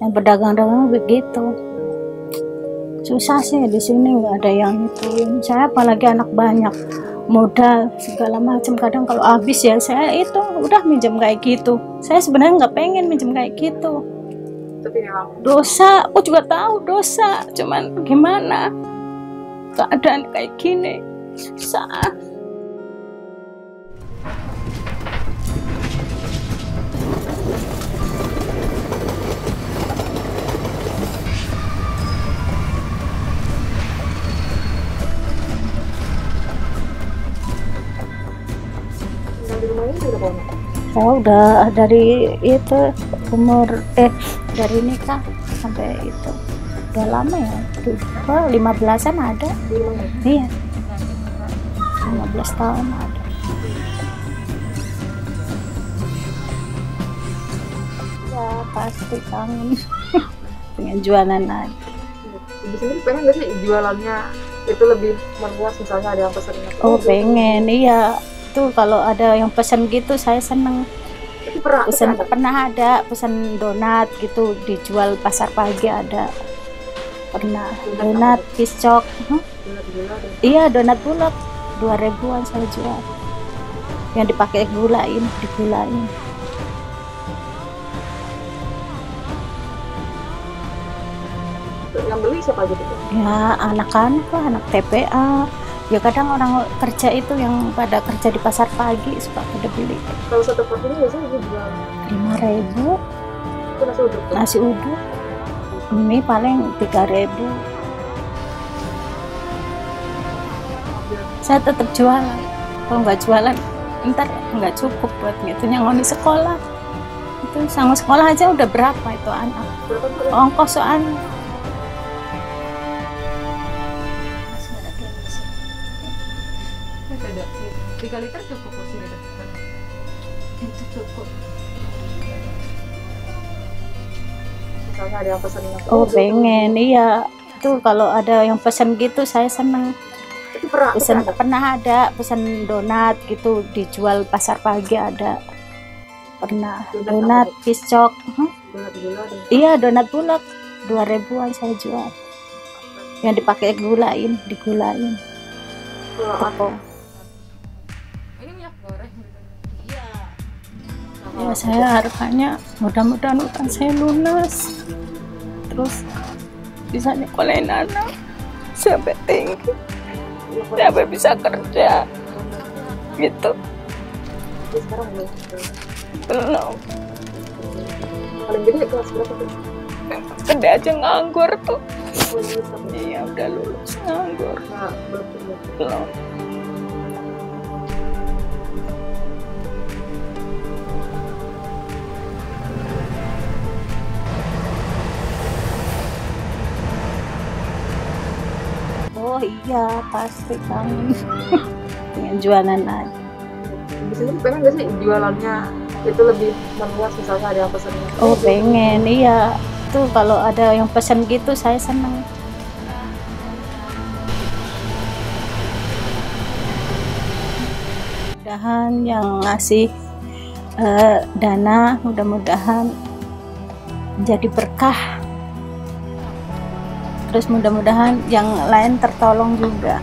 yang pedagang-dagang begitu. Susah sih di sini nggak ada yang itu saya apalagi anak banyak modal segala macam. Kadang kalau habis ya saya itu udah minjem kayak gitu. Saya sebenarnya nggak pengen minjem kayak gitu. Dosa aku juga tahu dosa. Cuman gimana keadaan kayak gini? Susah di rumah ini udah lama? Saya udah dari itu umur eh dari nikah sampai itu. Udah lama ya? Oh, lima belasan ada. Di rumah ini iya 15 tahun ada. Ya pasti kangen pengen jualan lagi. Ibu sendiri pengen nggak sih jualannya itu lebih meluas misalnya ada yang pesen oh pengen iya tuh kalau ada yang pesan gitu saya seneng. Pernah pesan pernah pernah ada pesan donat gitu dijual pasar pagi ada. Pernah. Donat piscok dan iya donat bulat dua ribuan saya jual. Yang dipakai gulain digulain. Yang beli siapa aja gitu? Ya anak-anak lah anak TPA ya kadang orang kerja itu yang pada kerja di pasar pagi suka pada beli. Kalau satu pot ini biasanya ibu jual lima ribu. Itu nasi uduk nasi uduk. Mie paling tiga ribu. Saya tetap jualan. Kalau nggak jualan ntar nggak cukup buat ngitungnya ngoni sekolah. Itu sama sekolah aja udah berapa itu anak? Ongkos soalnya tiga liter cukup porsi liter itu cukup. Misalnya ada yang pesen nasi oh pengen. Iya. Tuh kalau ada yang pesan gitu saya seneng itu pernah pesan pernah pernah ada pesan donat gitu dijual pasar pagi ada. Pernah. Donat piscok Hah? gula gula dan iya donat bulat dua ribuan saya jual. Yang dipakai gulain digulain. Kalau saya harapannya mudah-mudahan utang saya lunas. Terus bisa nyekolahin anak. Sampai tinggi. Sampai bisa kerja. Gitu. Belum. Paling gede kelas berapa tuh? Gede aja nganggur tuh. Iya udah lulus nganggur. Nah belum Oh iya pasti kangen pengen jualan lagi. Di sini pengen nggak sih jualannya? Itu lebih meluas misalnya ada yang pesen. Nasi Oh pengen iya. Tuh kalau ada yang pesan gitu saya seneng. Mudah-mudahan yang ngasih eh, dana mudah-mudahan menjadi berkah terus mudah-mudahan yang lain tertolong juga.